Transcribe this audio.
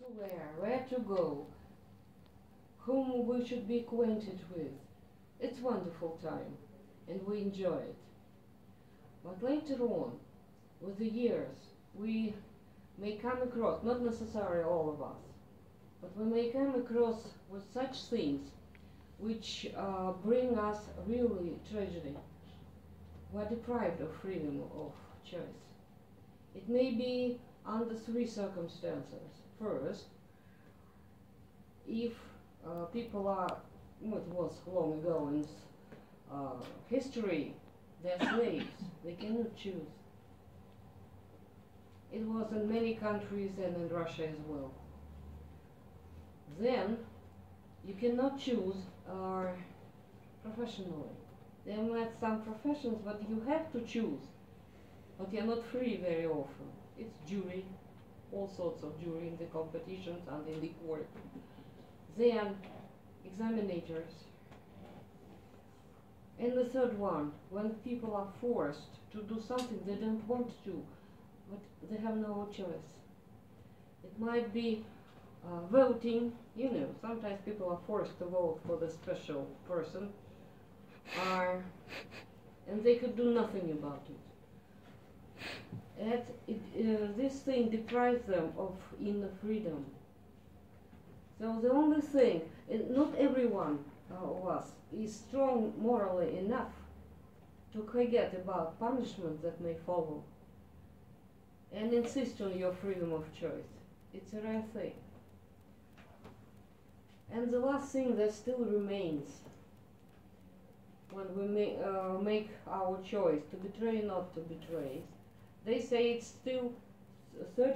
to wear, where to go, whom we should be acquainted with. It's wonderful time, and we enjoy it. But later on, with the years, we may come across, not necessarily all of us, but we may come across with such things which uh, bring us really tragedy. We're deprived of freedom of choice. It may be under three circumstances. First, if uh, people are, well, it was long ago in uh, history, they're slaves, they cannot choose. It was in many countries and in Russia as well. Then, you cannot choose uh, professionally. There are some professions, but you have to choose. But you're not free very often. It's jury, all sorts of jury in the competitions and in the court. Then, examinators. And the third one, when people are forced to do something they don't want to, but they have no choice. It might be uh, voting, you know, sometimes people are forced to vote for the special person, and they could do nothing about it. It, uh, this thing deprives them of inner freedom. So the only thing, not everyone of us is strong morally enough to forget about punishment that may follow and insist on your freedom of choice. It's a rare thing. And the last thing that still remains when we uh, make our choice to betray or not to betray, they say it's still 30